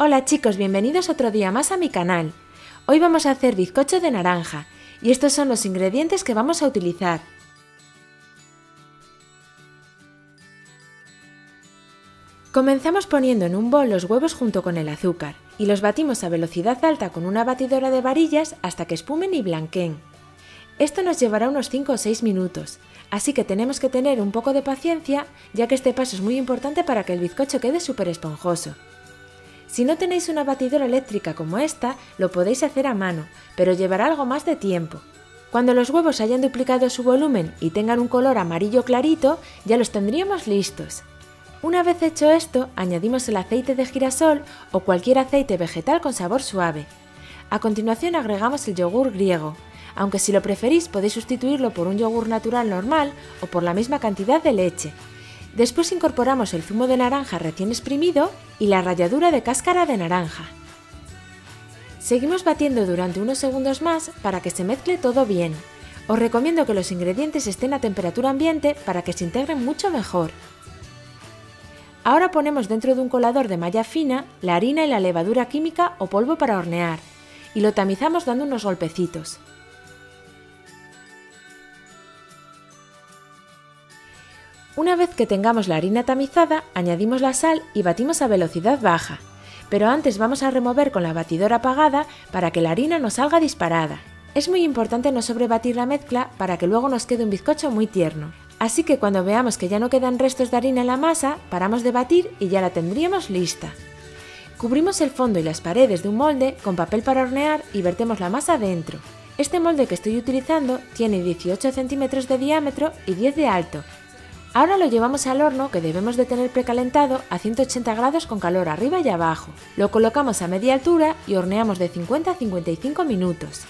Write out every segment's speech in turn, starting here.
Hola chicos, bienvenidos otro día más a mi canal. Hoy vamos a hacer bizcocho de naranja y estos son los ingredientes que vamos a utilizar. Comenzamos poniendo en un bol los huevos junto con el azúcar y los batimos a velocidad alta con una batidora de varillas hasta que espumen y blanqueen. Esto nos llevará unos 5 o 6 minutos, así que tenemos que tener un poco de paciencia ya que este paso es muy importante para que el bizcocho quede súper esponjoso. Si no tenéis una batidora eléctrica como esta, lo podéis hacer a mano, pero llevará algo más de tiempo. Cuando los huevos hayan duplicado su volumen y tengan un color amarillo clarito, ya los tendríamos listos. Una vez hecho esto, añadimos el aceite de girasol o cualquier aceite vegetal con sabor suave. A continuación agregamos el yogur griego, aunque si lo preferís podéis sustituirlo por un yogur natural normal o por la misma cantidad de leche, Después incorporamos el zumo de naranja recién exprimido y la ralladura de cáscara de naranja. Seguimos batiendo durante unos segundos más para que se mezcle todo bien. Os recomiendo que los ingredientes estén a temperatura ambiente para que se integren mucho mejor. Ahora ponemos dentro de un colador de malla fina la harina y la levadura química o polvo para hornear y lo tamizamos dando unos golpecitos. Una vez que tengamos la harina tamizada, añadimos la sal y batimos a velocidad baja, pero antes vamos a remover con la batidora apagada para que la harina no salga disparada. Es muy importante no sobrebatir la mezcla para que luego nos quede un bizcocho muy tierno. Así que cuando veamos que ya no quedan restos de harina en la masa, paramos de batir y ya la tendríamos lista. Cubrimos el fondo y las paredes de un molde con papel para hornear y vertemos la masa dentro. Este molde que estoy utilizando tiene 18 centímetros de diámetro y 10 de alto Ahora lo llevamos al horno que debemos de tener precalentado a 180 grados con calor arriba y abajo. Lo colocamos a media altura y horneamos de 50 a 55 minutos.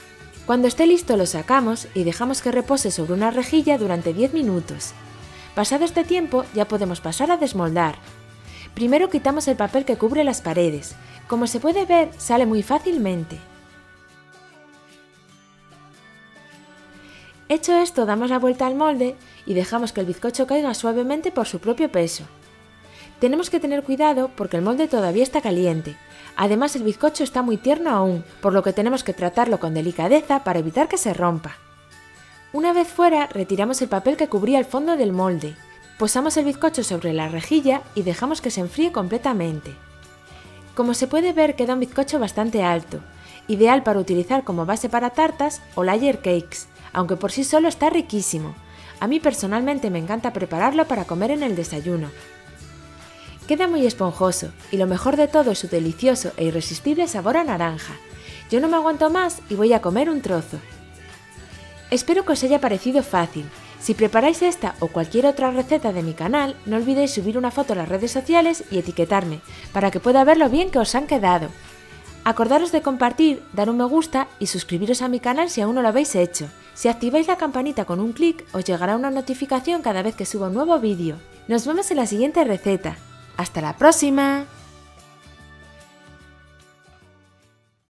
Cuando esté listo lo sacamos y dejamos que repose sobre una rejilla durante 10 minutos. Pasado este tiempo ya podemos pasar a desmoldar. Primero quitamos el papel que cubre las paredes. Como se puede ver sale muy fácilmente. Hecho esto, damos la vuelta al molde y dejamos que el bizcocho caiga suavemente por su propio peso. Tenemos que tener cuidado porque el molde todavía está caliente. Además el bizcocho está muy tierno aún, por lo que tenemos que tratarlo con delicadeza para evitar que se rompa. Una vez fuera, retiramos el papel que cubría el fondo del molde. Posamos el bizcocho sobre la rejilla y dejamos que se enfríe completamente. Como se puede ver queda un bizcocho bastante alto, ideal para utilizar como base para tartas o layer cakes, aunque por sí solo está riquísimo. A mí personalmente me encanta prepararlo para comer en el desayuno. Queda muy esponjoso y lo mejor de todo es su delicioso e irresistible sabor a naranja. Yo no me aguanto más y voy a comer un trozo. Espero que os haya parecido fácil. Si preparáis esta o cualquier otra receta de mi canal, no olvidéis subir una foto a las redes sociales y etiquetarme, para que pueda ver lo bien que os han quedado. Acordaros de compartir, dar un me gusta y suscribiros a mi canal si aún no lo habéis hecho. Si activáis la campanita con un clic, os llegará una notificación cada vez que suba un nuevo vídeo. Nos vemos en la siguiente receta. ¡Hasta la próxima!